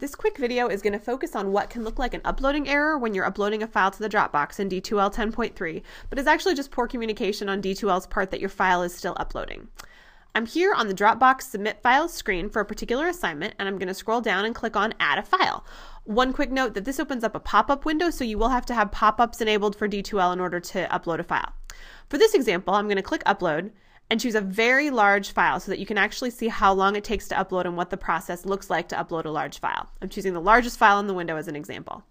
This quick video is going to focus on what can look like an uploading error when you're uploading a file to the Dropbox in D2L 10.3, but is actually just poor communication on D2L's part that your file is still uploading. I'm here on the Dropbox Submit Files screen for a particular assignment, and I'm going to scroll down and click on Add a File. One quick note that this opens up a pop-up window, so you will have to have pop-ups enabled for D2L in order to upload a file. For this example, I'm going to click Upload, and choose a very large file so that you can actually see how long it takes to upload and what the process looks like to upload a large file. I'm choosing the largest file in the window as an example.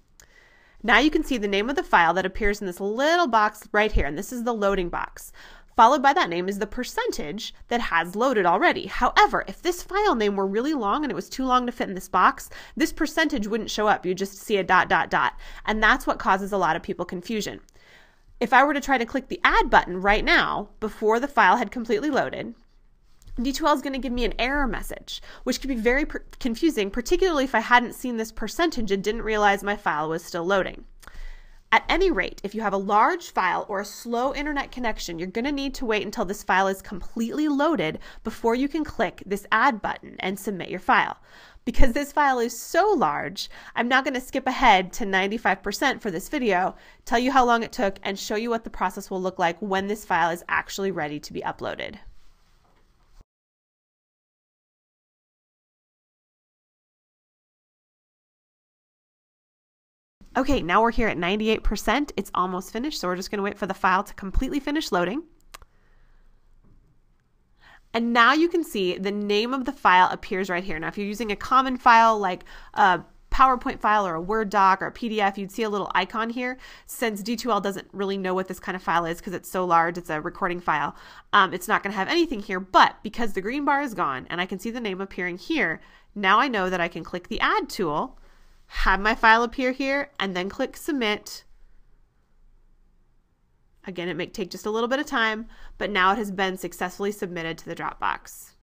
Now you can see the name of the file that appears in this little box right here, and this is the loading box. Followed by that name is the percentage that has loaded already. However, if this file name were really long and it was too long to fit in this box, this percentage wouldn't show up. You'd just see a dot, dot, dot. And that's what causes a lot of people confusion. If I were to try to click the add button right now before the file had completely loaded, D2L is going to give me an error message, which could be very per confusing, particularly if I hadn't seen this percentage and didn't realize my file was still loading. At any rate, if you have a large file or a slow internet connection, you're going to need to wait until this file is completely loaded before you can click this add button and submit your file. Because this file is so large, I'm now going to skip ahead to 95% for this video, tell you how long it took, and show you what the process will look like when this file is actually ready to be uploaded. Okay, now we're here at 98%. It's almost finished, so we're just going to wait for the file to completely finish loading. And now you can see the name of the file appears right here. Now, if you're using a common file like a PowerPoint file or a Word doc or a PDF, you'd see a little icon here. Since D2L doesn't really know what this kind of file is because it's so large, it's a recording file, um, it's not going to have anything here. But because the green bar is gone and I can see the name appearing here, now I know that I can click the Add tool have my file appear here, and then click Submit. Again, it may take just a little bit of time, but now it has been successfully submitted to the Dropbox.